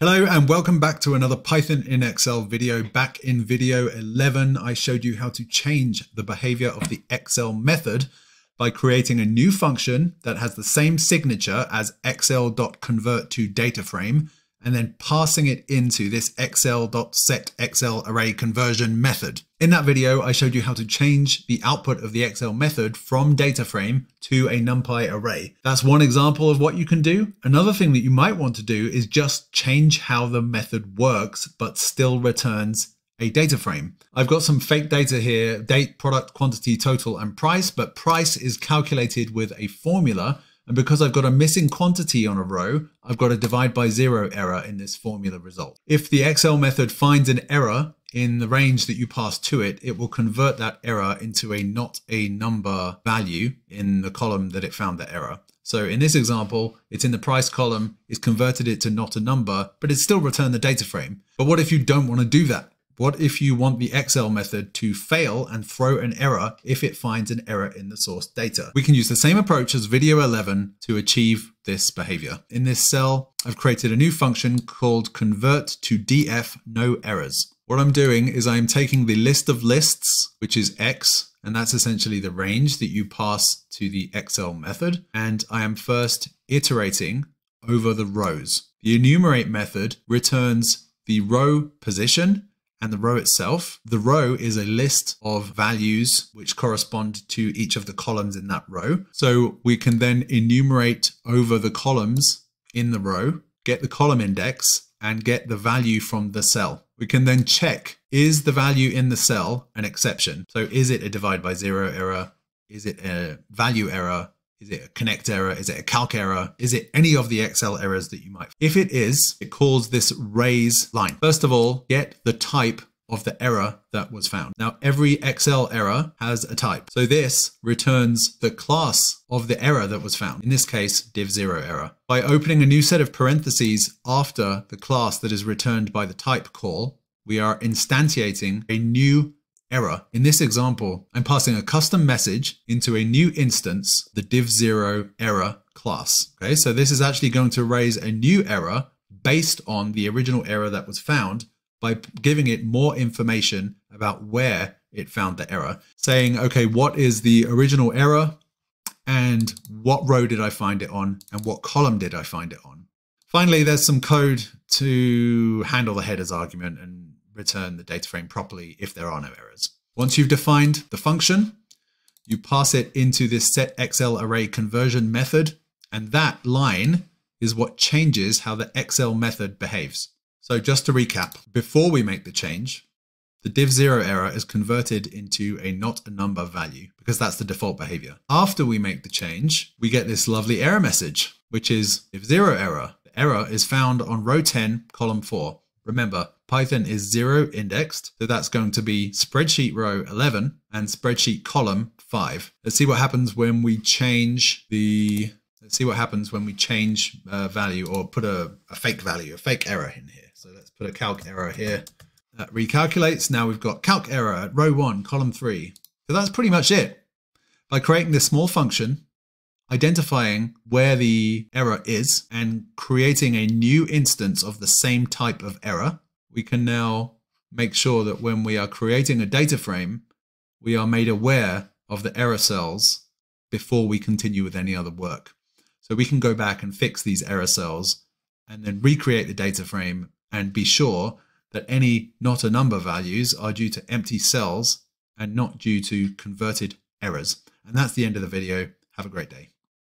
Hello and welcome back to another Python in Excel video. Back in video 11, I showed you how to change the behavior of the Excel method by creating a new function that has the same signature as excel.convert to data frame and then passing it into this excel.setExcelArray conversion method. In that video, I showed you how to change the output of the Excel method from data frame to a NumPy array. That's one example of what you can do. Another thing that you might want to do is just change how the method works, but still returns a data frame. I've got some fake data here, date, product, quantity, total, and price, but price is calculated with a formula and because I've got a missing quantity on a row, I've got a divide by zero error in this formula result. If the Excel method finds an error in the range that you pass to it, it will convert that error into a not a number value in the column that it found the error. So in this example, it's in the price column, it's converted it to not a number, but it's still returned the data frame. But what if you don't want to do that? What if you want the Excel method to fail and throw an error if it finds an error in the source data? We can use the same approach as video 11 to achieve this behavior. In this cell, I've created a new function called convert to df no errors. What I'm doing is I'm taking the list of lists, which is x, and that's essentially the range that you pass to the Excel method. And I am first iterating over the rows. The enumerate method returns the row position and the row itself. The row is a list of values which correspond to each of the columns in that row. So we can then enumerate over the columns in the row, get the column index, and get the value from the cell. We can then check, is the value in the cell an exception? So is it a divide by zero error? Is it a value error? Is it a connect error? Is it a calc error? Is it any of the Excel errors that you might? If it is, it calls this raise line. First of all, get the type of the error that was found. Now, every Excel error has a type. So this returns the class of the error that was found. In this case, div0 error. By opening a new set of parentheses after the class that is returned by the type call, we are instantiating a new error. In this example, I'm passing a custom message into a new instance, the div0 error class. Okay, so this is actually going to raise a new error based on the original error that was found by giving it more information about where it found the error, saying, okay, what is the original error and what row did I find it on and what column did I find it on. Finally, there's some code to handle the headers argument and return the data frame properly if there are no errors. Once you've defined the function, you pass it into this set Excel array conversion method, and that line is what changes how the Excel method behaves. So just to recap, before we make the change, the div0 error is converted into a not a number value because that's the default behavior. After we make the change, we get this lovely error message, which is div0 error. The error is found on row 10, column 4. Remember, Python is zero indexed, so that's going to be spreadsheet row 11 and spreadsheet column 5. Let's see what happens when we change the, let's see what happens when we change uh, value or put a, a fake value, a fake error in here. So let's put a calc error here. That recalculates. Now we've got calc error at row 1, column 3. So that's pretty much it. By creating this small function, identifying where the error is and creating a new instance of the same type of error, we can now make sure that when we are creating a data frame, we are made aware of the error cells before we continue with any other work. So we can go back and fix these error cells and then recreate the data frame and be sure that any not a number values are due to empty cells and not due to converted errors. And that's the end of the video. Have a great day.